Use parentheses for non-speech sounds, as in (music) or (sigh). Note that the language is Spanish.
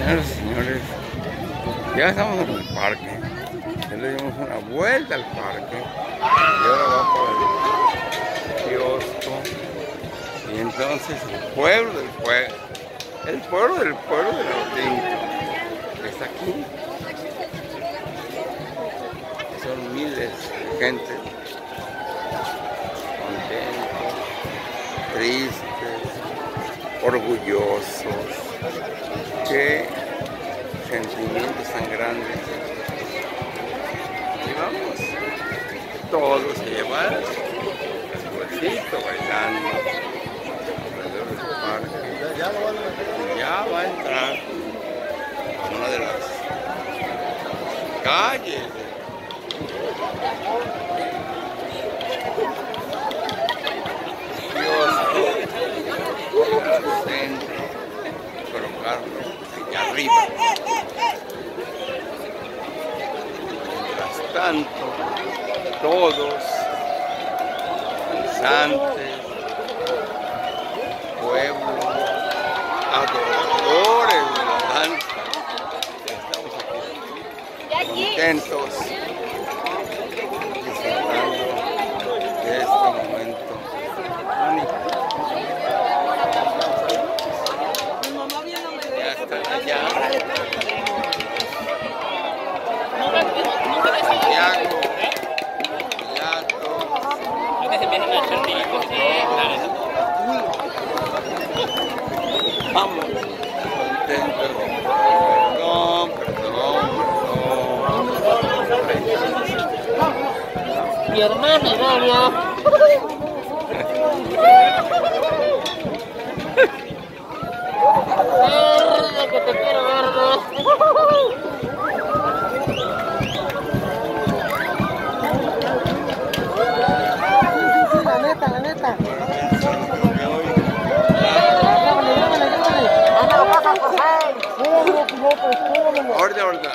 Y señores, ya estamos en el parque. Ya le dimos una vuelta al parque. Y ahora va por el kiosco. Y entonces el pueblo del pueblo, el pueblo del pueblo de Nortinto, está aquí. Son miles de gente contentos, tristes, orgullosos. Qué sentimientos tan grandes. Y vamos todos llevar el bolsito bailando alrededor parque. Ya va a entrar a una de las calles. Kiosco, centro, allá arriba. Mientras tanto, todos, danzantes, pueblo, adoradores de la danza, estamos aquí contentos, vamos. Perdón, perdón, perdón. Mi hermana Galia. (laughs) Orada orada.